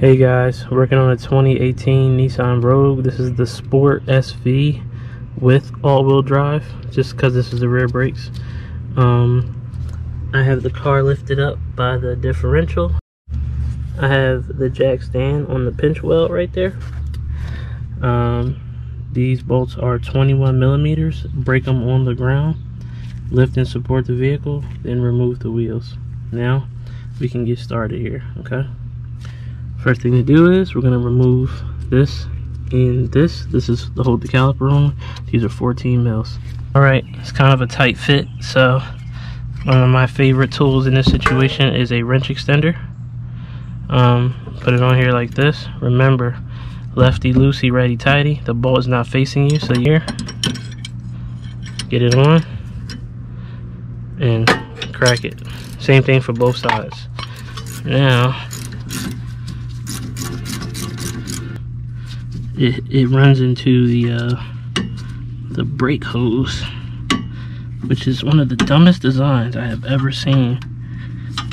Hey guys, working on a 2018 Nissan Rogue. This is the Sport SV with all-wheel drive, just because this is the rear brakes. Um, I have the car lifted up by the differential. I have the jack stand on the pinch weld right there. Um, these bolts are 21 millimeters. Break them on the ground. Lift and support the vehicle, then remove the wheels. Now, we can get started here, okay? First thing to do is we're gonna remove this and this. This is to hold the caliper on. These are 14 mils. All right, it's kind of a tight fit. So one of my favorite tools in this situation is a wrench extender. Um, put it on here like this. Remember, lefty loosey, righty tighty. The bolt is not facing you, so here, get it on and crack it. Same thing for both sides. Now, it, it runs into the uh, the brake hose which is one of the dumbest designs I have ever seen.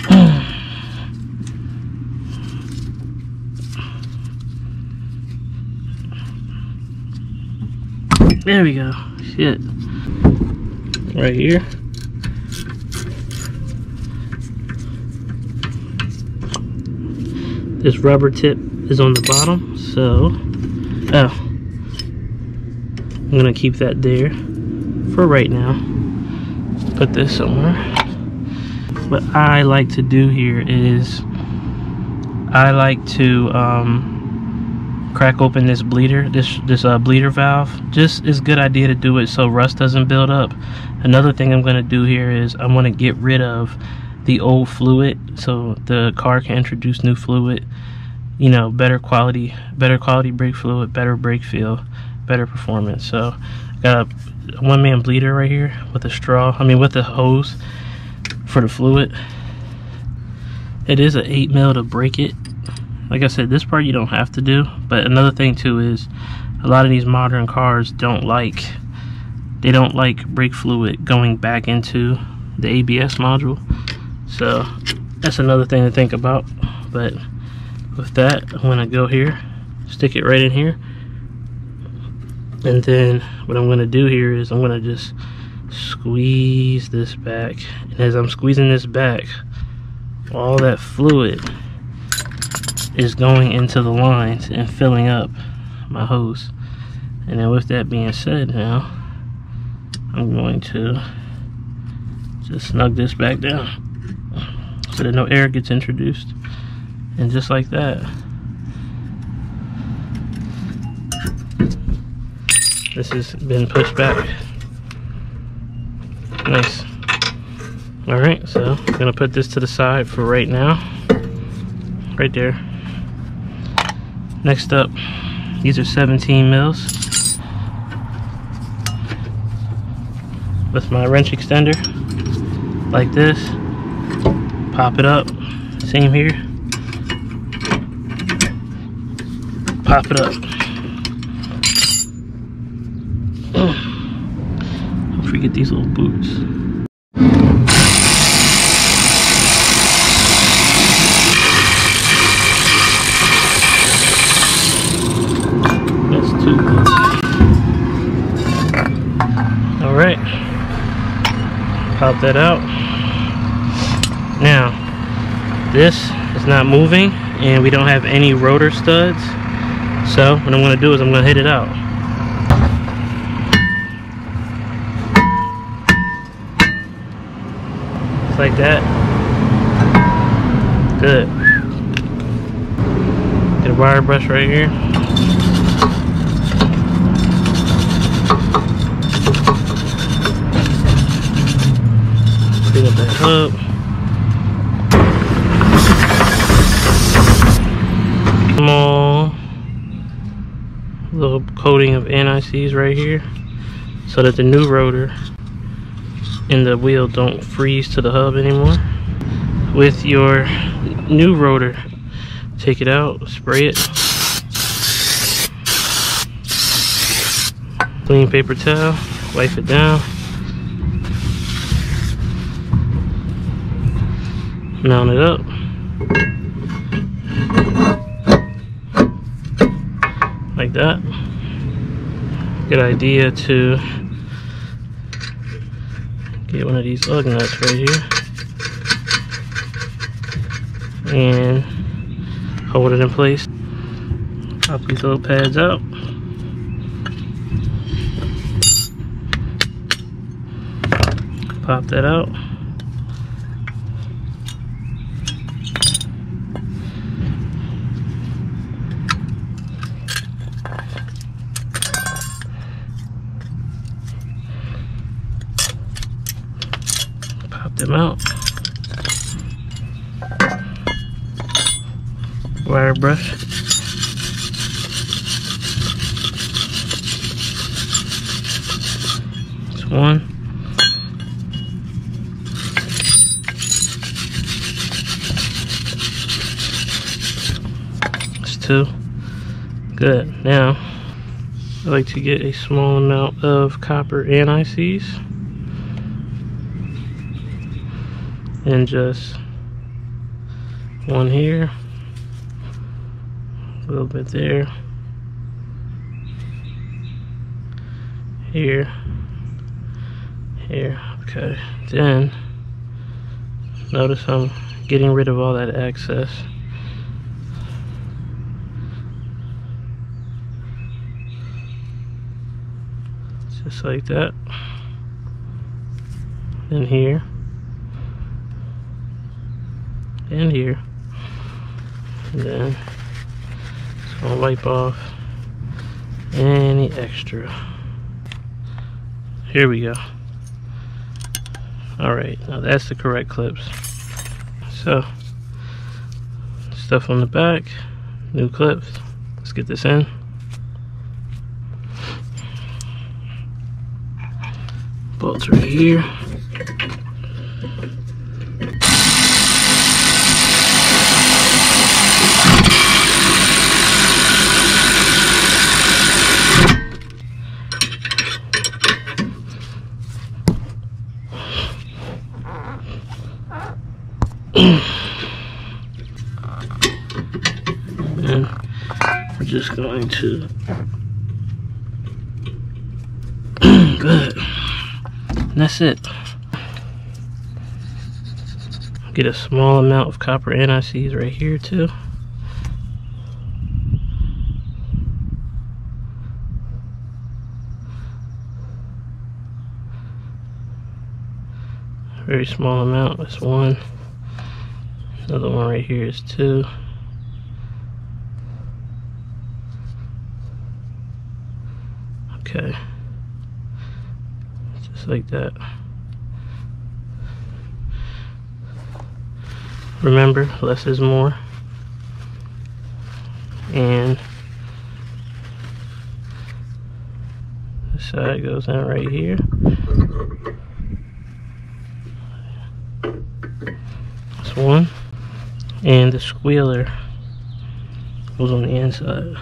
There we go. Shit. Right here. This rubber tip is on the bottom so Oh. I'm gonna keep that there for right now. Put this somewhere. What I like to do here is I like to um, crack open this bleeder, this this uh, bleeder valve. Just is good idea to do it so rust doesn't build up. Another thing I'm gonna do here is I'm gonna get rid of the old fluid so the car can introduce new fluid you know better quality better quality brake fluid better brake feel better performance. So got a one man bleeder right here with a straw I mean with the hose for the fluid. It is an 8 mil to break it. Like I said this part you don't have to do but another thing too is a lot of these modern cars don't like they don't like brake fluid going back into the ABS module. So that's another thing to think about but with that I'm gonna go here stick it right in here. And then what I'm gonna do here is I'm gonna just squeeze this back. And as I'm squeezing this back all that fluid is going into the lines and filling up my hose. And then with that being said now I'm going to just snug this back down so that no air gets introduced and just like that. This has been pushed back. Nice. All right so I'm gonna put this to the side for right now. Right there. Next up these are 17 mils. With my wrench extender. Like this. Pop it up. Same here pop it up. Don't forget these little boots. That's two Alright. Pop that out. Now, this is not moving and we don't have any rotor studs so what I'm going to do is I'm going to hit it out. Just like that. Good. Get a wire brush right here. Clean up that hub. Small little coating of NICs right here so that the new rotor and the wheel don't freeze to the hub anymore. With your new rotor, take it out, spray it. Clean paper towel, wipe it down. Mount it up. Like that. Good idea to get one of these lug nuts right here and hold it in place. Pop these little pads out. Pop that out. Pop them out. Wire brush. That's one. Two. Good. Now, I like to get a small amount of copper anti-seize. And just one here, a little bit there, here, here. Okay. Then, notice I'm getting rid of all that excess. Just like that. And here. And here. And then just gonna wipe off any extra. Here we go. Alright, now that's the correct clips. So, stuff on the back, new clips. Let's get this in. Bolts right here. and we're going to. Good. And that's it. Get a small amount of copper anti-seize right here too. Very small amount. That's one. Another one right here is two okay. Just like that. Remember less is more. And this side goes in right here. That's one. And the squealer goes on the inside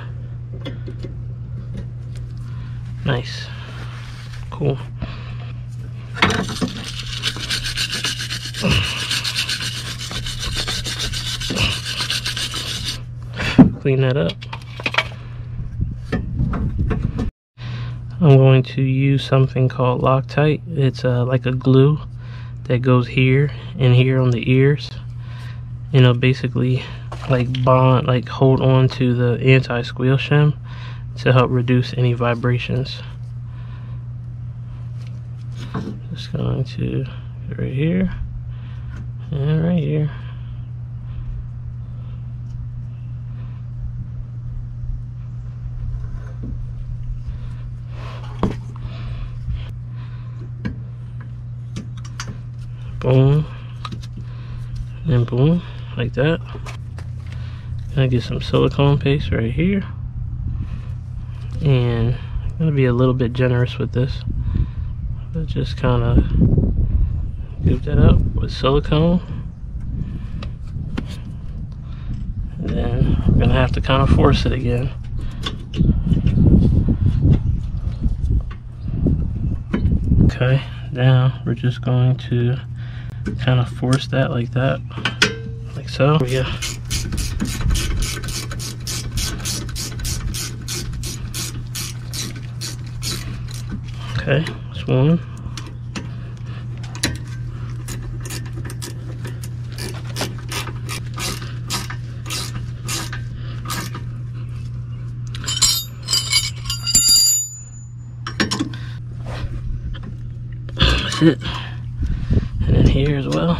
nice. Cool. Clean that up. I'm going to use something called Loctite. It's uh, like a glue that goes here and here on the ears. You know basically like bond like hold on to the anti-squeal shim to help reduce any vibrations. Just going to right here and right here. Boom. And boom like that. Gonna get some silicone paste right here and I'm gonna be a little bit generous with this. But just kind of give that up with silicone. And then we're gonna have to kind of force it again. Okay now we're just going to kind of force that like that like so. Yeah Okay, that's one. That's it. And then here as well.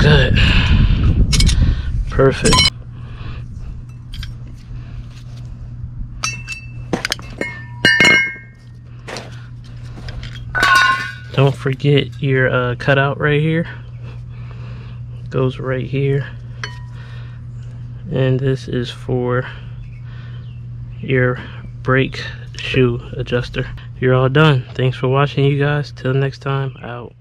Good. Perfect. Don't forget your uh, cutout right here. Goes right here. And this is for your brake shoe adjuster. You're all done. Thanks for watching you guys. Till next time, out.